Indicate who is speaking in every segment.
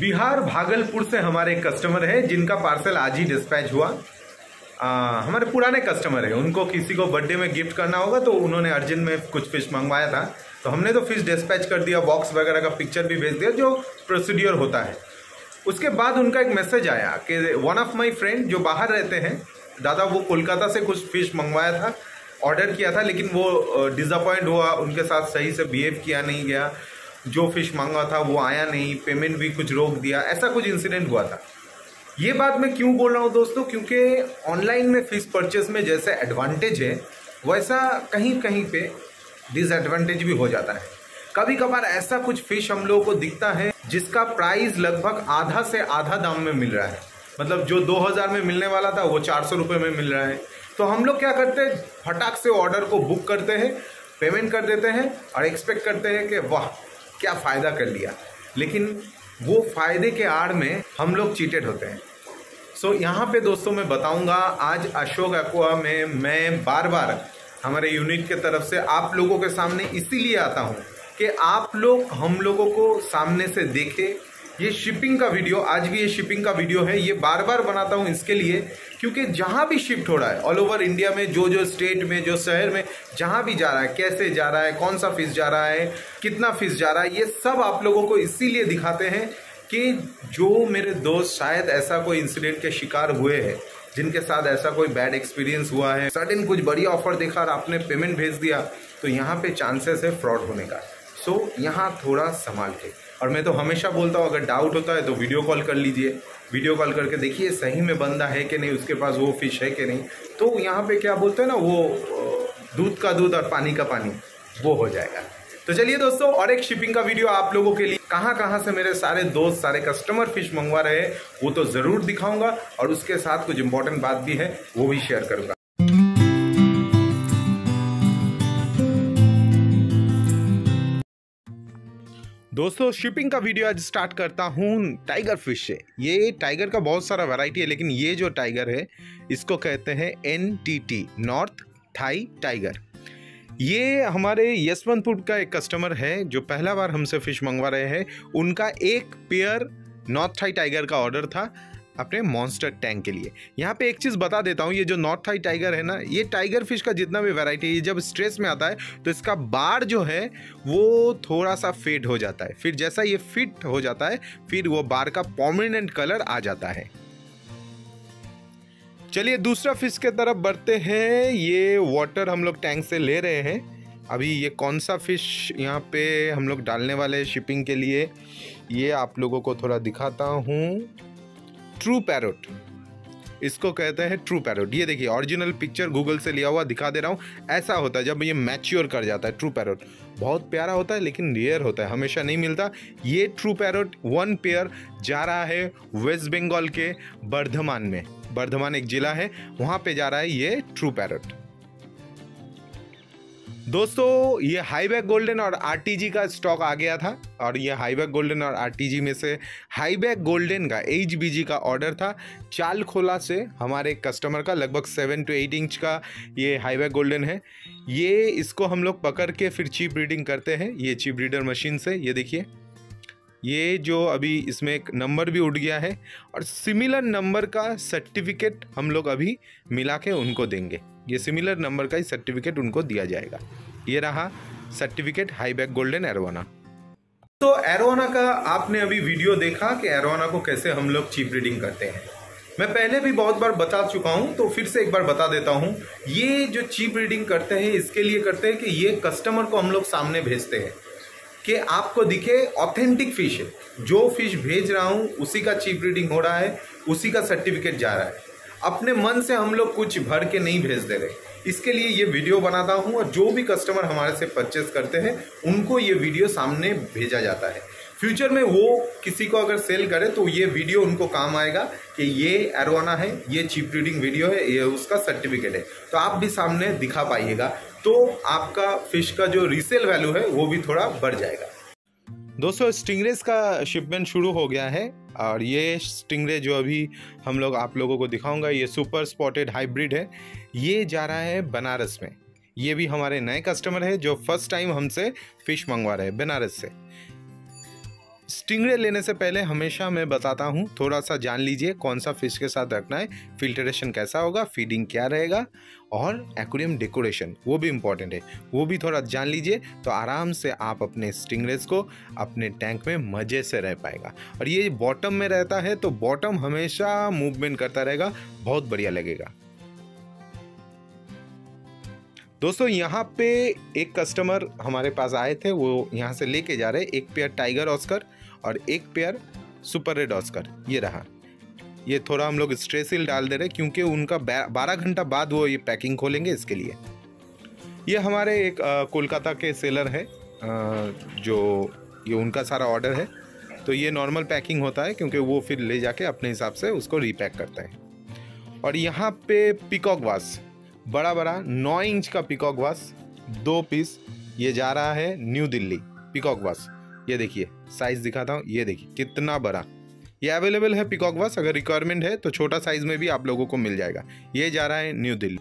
Speaker 1: बिहार भागलपुर से हमारे कस्टमर है जिनका पार्सल आज ही डिस्पैच हुआ। आ, हमारे पुराने कस्टमर है उनको किसी को बर्थडे में गिफ्ट करना होगा तो उन्होंने अर्जेंट में कुछ फ़िश मंगवाया था। तो हमने तो फ़िश डिस्पैच कर दिया बॉक्स वगैरह का पिक्चर भी भेज दिया जो प्रोसीड्योर होता है। उसके बाद उनका एक मैसेज आया कि वन ऑफ़ माई फ्रेंड जो बाहर रहते हैं दादा वो कोलकाता से कुछ फ़िश मंगवाया था ऑर्डर किया था लेकिन वो डिसअपॉइंट हुआ उनके साथ सही से बिहेव किया नहीं गया। जो फ़िश मांगा था, वो आया नहीं पेमेंट भी कुछ रोक दिया, ऐसा कुछ इंसिडेंट हुआ था। ये बात मैं क्यों बोल रहा हूँ दोस्तों? क्योंकि ऑनलाइन में फ़िश परचेस में जैसे एडवांटेज है, वैसा कहीं कहीं पे डिसएडवांटेज भी हो जाता है। कभी कभार ऐसा कुछ फ़िश हम लोगों को दिखता है, जिसका प्राइस लगभग आधा से आधा दाम में मिल रहा है। मतलब जो 2000 में मिलने वाला था, वो चार सौ में मिल रहा है। तो हम लोग क्या करते हैं? फटाक से ऑर्डर को बुक करते हैं पेमेंट कर देते हैं और एक्सपेक्ट करते हैं कि वाह क्या फ़ायदा कर लिया। लेकिन वो फ़ायदे के आड़ में हम लोग चीटेड होते हैं। सो so, यहाँ पे दोस्तों मैं बताऊँगा आज अशोक एक्वा में मैं बार बार हमारे यूनिट के तरफ़ से आप लोगों के सामने इसीलिए आता हूँ कि आप लोग हम लोगों को सामने से देखें ये शिपिंग का वीडियो आज भी ये शिपिंग का वीडियो है। ये बार बार बनाता हूँ इसके लिए क्योंकि जहाँ भी शिफ्ट हो रहा है ऑल ओवर इंडिया में जो जो स्टेट में जो शहर में जहाँ भी जा रहा है कैसे जा रहा है कौन सा फ़ीस जा रहा है कितना फ़ीस जा रहा है ये सब आप लोगों को इसीलिए दिखाते हैं कि जो मेरे दोस्त शायद ऐसा कोई इंसिडेंट के शिकार हुए हैं जिनके साथ ऐसा कोई बैड एक्सपीरियंस हुआ है। सडन कुछ बड़ी ऑफ़र देखा और आपने पेमेंट भेज दिया तो यहाँ पे चांसेस है फ्रॉड होने का। सो so, यहाँ थोड़ा संभाल के। और मैं तो हमेशा बोलता हूँ, अगर डाउट होता है तो वीडियो कॉल कर लीजिए। वीडियो कॉल करके देखिए, सही में बंदा है कि नहीं, उसके पास वो फ़िश है कि नहीं। तो यहाँ पे क्या बोलते हैं ना, वो दूध का दूध और पानी का पानी, वो हो जाएगा। तो चलिए दोस्तों, और एक शिपिंग का वीडियो आप लोगों के लिए। कहाँ कहाँ से मेरे सारे दोस्त, सारे कस्टमर फ़िश मंगवा रहे हैं, वो तो ज़रूर दिखाऊँगा। और उसके साथ कुछ इंपॉर्टेंट बात भी है, वो भी शेयर करूँगा। दोस्तों शिपिंग का वीडियो आज स्टार्ट करता हूँ टाइगर फ़िश से। ये टाइगर का बहुत सारा वैरायटी है, लेकिन ये जो टाइगर है, इसको कहते हैं N T T north Thai tiger ये हमारे यशवंतपुर का एक कस्टमर है, जो पहला बार हमसे फ़िश मंगवा रहे हैं। उनका एक पेयर नॉर्थ थाई टाइगर का ऑर्डर था। अपने मॉन्स्टर टैंक के लिए। यहाँ पे एक चीज़ बता देता हूँ, ये जो नॉर्थ थाई टाइगर है ना, ये टाइगर फ़िश का जितना भी वैरायटी है जब स्ट्रेस में आता है तो इसका बार जो है, वो थोड़ा सा फेड हो जाता है। फिर जैसा ये फिट हो जाता है, फिर वो बार का पॉमिनेंट कलर आ जाता है। चलिए दूसरा फ़िश के तरफ़ बढ़ते हैं। ये वाटर हम लोग टैंक से ले रहे हैं। अभी ये कौन सा फ़िश यहाँ पे हम लोग डालने वाले शिपिंग के लिए, ये आप लोगों को थोड़ा दिखाता हूँ। True parrot. इसको कहते हैं ट्रू पैरोट। ये देखिए ओरिजिनल पिक्चर गूगल से लिया हुआ दिखा दे रहा हूँ। ऐसा होता है जब ये मैच्योर कर जाता है ट्रू पैरोट। बहुत प्यारा होता है, लेकिन रेयर होता है, हमेशा नहीं मिलता। ये ट्रू पैरोट वन पेयर जा रहा है वेस्ट बंगाल के बर्धमान में। बर्धमान एक ज़िला है, वहाँ पे जा रहा है ये ट्रू पैरोट। दोस्तों, ये हाईबैक गोल्डन और आरटीजी का स्टॉक आ गया था और ये हाईबैक गोल्डन और आरटीजी में से हाईबैक गोल्डन का एच का ऑर्डर था। चाल खोला से हमारे कस्टमर का लगभग सेवन टू एट इंच का ये हाईबैक गोल्डन है। ये इसको हम लोग पकड़ के फिर चीप रीडिंग करते हैं, ये चीप रीडर मशीन से, ये देखिए। ये जो अभी इसमें एक नंबर भी उठ गया है और सिमिलर नंबर का सर्टिफिकेट हम लोग अभी मिला के उनको देंगे। ये सिमिलर नंबर का ही सर्टिफिकेट उनको दिया जाएगा। ये रहा सर्टिफिकेट हाईबैक गोल्डन एरोना तो एरोना का आपने अभी वीडियो देखा कि एरोना को कैसे हम लोग चीप रीडिंग करते हैं। मैं पहले भी बहुत बार बता चुका हूँ तो फिर से एक बार बता देता हूँ, ये जो चीप रीडिंग करते हैं, इसके लिए करते हैं कि ये कस्टमर को हम लोग सामने भेजते हैं कि आपको दिखे ऑथेंटिक फ़िश है। जो फ़िश भेज रहा हूँ, उसी का चीप रीडिंग हो रहा है, उसी का सर्टिफिकेट जा रहा है। अपने मन से हम लोग कुछ भर के नहीं भेज दे रहे। इसके लिए ये वीडियो बनाता हूँ और जो भी कस्टमर हमारे से परचेस करते हैं, उनको ये वीडियो सामने भेजा जाता है। फ्यूचर में वो किसी को अगर सेल करे तो ये वीडियो उनको काम आएगा कि ये एरोना है, ये चीप रीडिंग वीडियो है, ये उसका सर्टिफिकेट है। तो आप भी सामने दिखा पाइएगा। तो आपका फ़िश का जो रीसेल वैल्यू है, वो भी थोड़ा बढ़ जाएगा। दोस्तों स्टिंगरेज का शिपमेंट शुरू हो गया है। और ये स्टिंगरे जो अभी हम लोग आप लोगों को दिखाऊँगा, ये सुपर स्पॉटेड हाइब्रिड है। ये जा रहा है बनारस में। ये भी हमारे नए कस्टमर है जो फ़र्स्ट टाइम हमसे फ़िश मंगवा रहे हैं बनारस से। स्टिंगरे लेने से पहले हमेशा मैं बताता हूँ थोड़ा सा जान लीजिए कौन सा फ़िश के साथ रखना है फिल्टरेशन कैसा होगा फीडिंग क्या रहेगा और एक्वेरियम डेकोरेशन वो भी इंपॉर्टेंट है। वो भी थोड़ा जान लीजिए तो आराम से आप अपने स्टिंगरेज को अपने टैंक में मज़े से रह पाएगा। और ये बॉटम में रहता है तो बॉटम हमेशा मूवमेंट करता रहेगा, बहुत बढ़िया लगेगा। दोस्तों यहाँ पे एक कस्टमर हमारे पास आए थे वो यहाँ से लेके जा रहे एक पेयर टाइगर ऑस्कर और एक पेयर सुपर रेड ऑस्कर ये रहा। ये थोड़ा हम लोग स्ट्रेसिल डाल दे रहे क्योंकि उनका बारह घंटा बाद वो ये पैकिंग खोलेंगे इसके लिए। ये हमारे एक कोलकाता के सेलर है आ, जो ये उनका सारा ऑर्डर है। तो ये नॉर्मल पैकिंग होता है क्योंकि वो फिर ले जाके अपने हिसाब से उसको रीपैक करता है। और यहाँ पे पिकॉक वास बड़ा बड़ा नौ इंच का पिकॉक वास दो पीस ये जा रहा है न्यू दिल्ली पिकॉक वास ये देखिए साइज़ दिखाता हूँ, ये देखिए, कितना बड़ा। ये अवेलेबल है पिकॉक वास अगर रिक्वायरमेंट है तो छोटा साइज़ में भी आप लोगों को मिल जाएगा। ये जा रहा है न्यू दिल्ली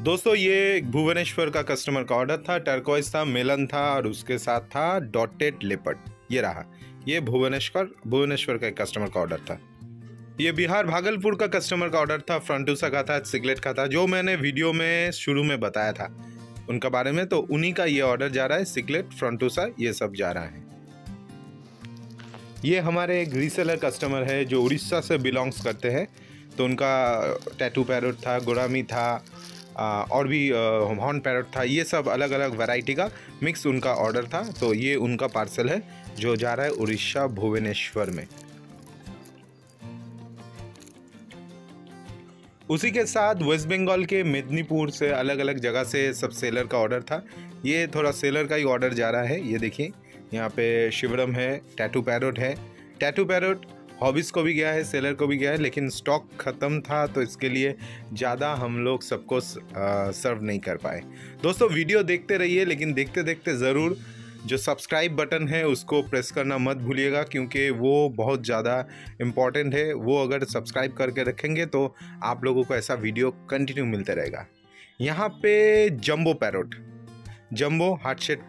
Speaker 1: दोस्तों, ये भुवनेश्वर का कस्टमर का ऑर्डर था टर्कोइस था मेलन था, और उसके साथ था डॉटेड लेपर्ड ये रहा। ये भुवनेश्वर भुवनेश्वर का कस्टमर का ऑर्डर था। ये बिहार भागलपुर का कस्टमर का ऑर्डर था फ्रंटूसा का था सिगलेट का था, जो मैंने वीडियो में, शुरू में बताया था। उनका बारे में तो उन्हीं का ये ऑर्डर जा रहा है सिगलेट फ्रंटूसा ये सब जा रहा है। ये हमारे एक रीसेलर कस्टमर है, जो उड़ीसा से बिलोंग्स करते हैं। तो उनका टैटू पैरोट था गुरामी था और भी हॉर्न पैरोट था, ये सब अलग अलग वैरायटी का मिक्स उनका ऑर्डर था। तो ये उनका पार्सल है, जो जा रहा है उड़ीसा, भुवनेश्वर में। उसी के साथ वेस्ट बंगाल के मेदनीपुर से अलग अलग जगह से सब सेलर का ऑर्डर था। ये थोड़ा सेलर का ही ऑर्डर जा रहा है, ये देखिए। यहाँ पे शिवरम है टैटू पैरोट है। टैटू पैरोट हॉबीज़ को भी गया है सेलर को भी गया है, लेकिन स्टॉक ख़त्म था तो इसके लिए ज़्यादा हम लोग सबको सर्व नहीं कर पाए। दोस्तों वीडियो देखते रहिए, लेकिन देखते देखते ज़रूर जो सब्सक्राइब बटन है, उसको प्रेस करना मत भूलिएगा, क्योंकि वो बहुत ज़्यादा इंपॉर्टेंट है। वो अगर सब्सक्राइब करके रखेंगे तो आप लोगों को ऐसा वीडियो कंटिन्यू मिलते रहेगा। यहाँ पे jumbo parrot jumbo heart shape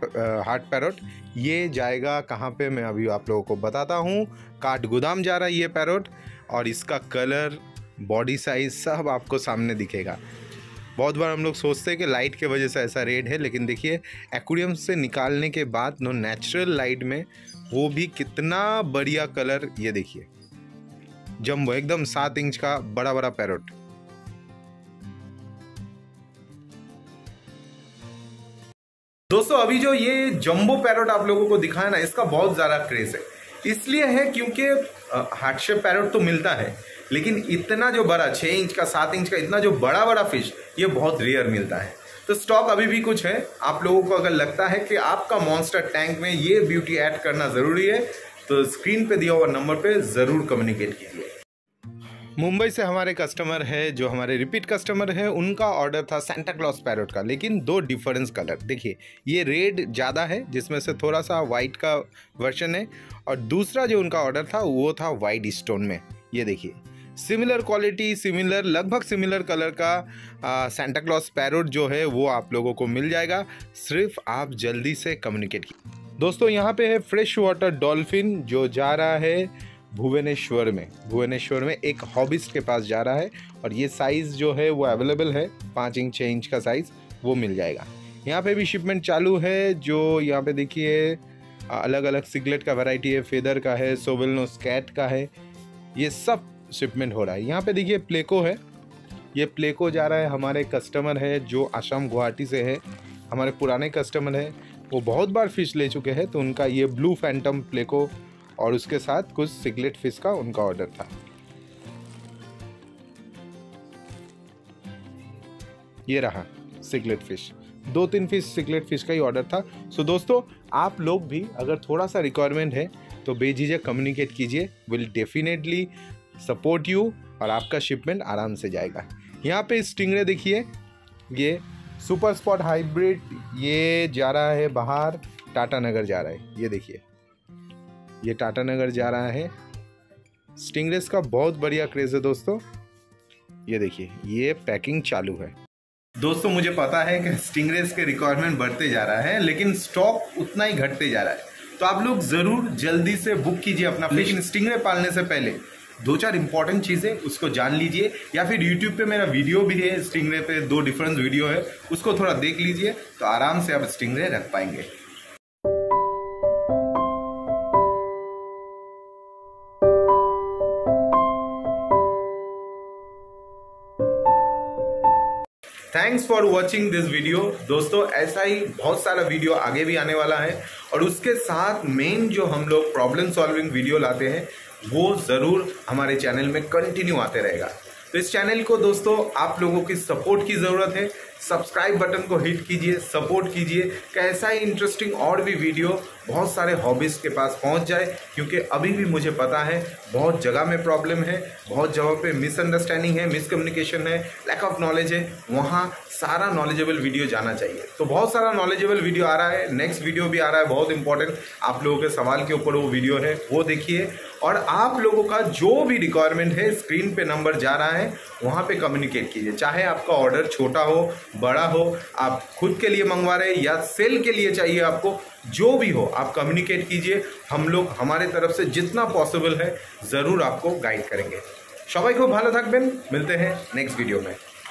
Speaker 1: heart parrot ये जाएगा कहाँ पे? मैं अभी आप लोगों को बताता हूँ। काट गोदाम जा रहा है ये पैरोट और इसका कलर बॉडी साइज़ सब आपको सामने दिखेगा। बहुत बार हम लोग सोचते हैं कि लाइट के वजह से ऐसा रेड है, लेकिन देखिए एक्वेरियम से निकालने के बाद नो नेचुरल लाइट में वो भी कितना बढ़िया कलर ये देखिए। जम्बो, एकदम सात इंच का बड़ा बड़ा पैरोट दोस्तों, अभी जो ये जम्बो पैरोट आप लोगों को दिखाया ना, इसका बहुत ज़्यादा क्रेज है। इसलिए है क्योंकि हार्ट शेप पैरोट तो मिलता है लेकिन इतना जो बड़ा छः इंच का, सात इंच का, इतना जो बड़ा बड़ा फ़िश ये बहुत रेयर मिलता है। तो स्टॉक अभी भी कुछ है। आप लोगों को अगर लगता है कि आपका मॉन्स्टर टैंक में ये ब्यूटी ऐड करना ज़रूरी है तो स्क्रीन पे दिया हुआ नंबर पे ज़रूर कम्युनिकेट कीजिए। मुंबई से हमारे कस्टमर है, जो हमारे रिपीट कस्टमर है, उनका ऑर्डर था सेंटा क्लॉस पैरोट का, लेकिन दो डिफरेंस कलर देखिए, ये रेड ज़्यादा है, जिसमें से थोड़ा सा वाइट का वर्जन है, और दूसरा जो उनका ऑर्डर था, वो था वाइट स्टोन में। ये देखिए। सिमिलर क्वालिटी, सिमिलर, लगभग सिमिलर कलर का सेंटा क्लॉस पैरोट जो है, वो आप लोगों को मिल जाएगा। सिर्फ़ आप जल्दी से कम्युनिकेट कीजिए। दोस्तों, यहाँ पे है फ्रेश वाटर डॉल्फिन जो जा रहा है भुवनेश्वर में। भुवनेश्वर में एक हॉबिस्ट के पास जा रहा है और ये साइज़ जो है, वो अवेलेबल है। पाँच इंच छः इंच का साइज़ वो मिल जाएगा। यहाँ पे भी शिपमेंट चालू है, जो यहाँ पे देखिए अलग अलग सिगलेट का वैरायटी है। फेदर का है सोवेलनो स्कैट का है। ये सब शिपमेंट हो रहा है। यहाँ पे देखिए प्लेको है। ये प्लेको जा रहा है, हमारे कस्टमर है, जो आसाम गुवाहाटी से है। हमारे पुराने कस्टमर है। वो बहुत बार फ़िश ले चुके हैं तो उनका ये ब्लू फैंटम प्लेको और उसके साथ कुछ सिगलेट फ़िश का उनका ऑर्डर था। ये रहा सिगलेट फ़िश दो तीन फ़िश सिगलेट फ़िश का ही ऑर्डर था। सो दोस्तों, आप लोग भी अगर थोड़ा सा रिक्वायरमेंट है तो बेझिझक कम्युनिकेट कीजिए। विल डेफिनेटली सपोर्ट यू और आपका शिपमेंट आराम से जाएगा। यहाँ पे स्टिंगरे देखिए ये सुपर स्पॉट हाइब्रिड ये जा रहा है बाहर टाटा नगर जा रहा है। ये देखिए ये टाटा नगर जा रहा है। स्टिंगरेस का बहुत बढ़िया क्रेज़ है दोस्तों। ये देखिए ये पैकिंग चालू है। दोस्तों मुझे पता है कि स्टिंगरेज के रिक्वायरमेंट बढ़ते जा रहा है लेकिन स्टॉक उतना ही घटते जा रहा है। तो आप लोग ज़रूर जल्दी से बुक कीजिए अपना। लेकिन स्टिंगरे पालने से पहले दो चार इंपॉर्टेंट चीज़ें उसको जान लीजिए, या फिर यूट्यूब पे मेरा वीडियो भी है स्टिंगरे पे दो डिफरेंट वीडियो है, उसको थोड़ा देख लीजिए तो आराम से आप स्टिंगरे रख पाएँगे। Thanks for watching this video दोस्तों, ऐसा ही बहुत सारा वीडियो आगे भी आने वाला है, और उसके साथ मेन जो हम लोग प्रॉब्लम सॉल्विंग वीडियो लाते हैं वो ज़रूर हमारे चैनल में कंटिन्यू आते रहेगा। तो इस चैनल को दोस्तों, आप लोगों की सपोर्ट की ज़रूरत है। सब्सक्राइब बटन को हिट कीजिए, सपोर्ट कीजिए कैसा ही इंटरेस्टिंग और भी वीडियो बहुत सारे हॉबीज़ के पास पहुँच जाए, क्योंकि अभी भी मुझे पता है, बहुत जगह में प्रॉब्लम है, बहुत जगह पे मिसअंडरस्टैंडिंग है मिसकम्युनिकेशन है लैक ऑफ़ नॉलेज है, वहाँ सारा नॉलेजेबल वीडियो जाना चाहिए। तो बहुत सारा नॉलेजेबल वीडियो आ रहा है नेक्स्ट वीडियो भी आ रहा है, बहुत इंपॉर्टेंट आप लोगों के सवाल के ऊपर वो वीडियो है, वो देखिए। और आप लोगों का जो भी रिक्वायरमेंट है स्क्रीन पे नंबर जा रहा है, वहाँ पे कम्युनिकेट कीजिए, चाहे आपका ऑर्डर छोटा हो बड़ा हो आप खुद के लिए मंगवा रहे हैं या सेल के लिए चाहिए आपको जो भी हो आप कम्युनिकेट कीजिए हम लोग हमारे तरफ से जितना पॉसिबल है ज़रूर आपको गाइड करेंगे সবাই খুব ভালো থাকবেন মিলতে हैं नेक्स्ट वीडियो में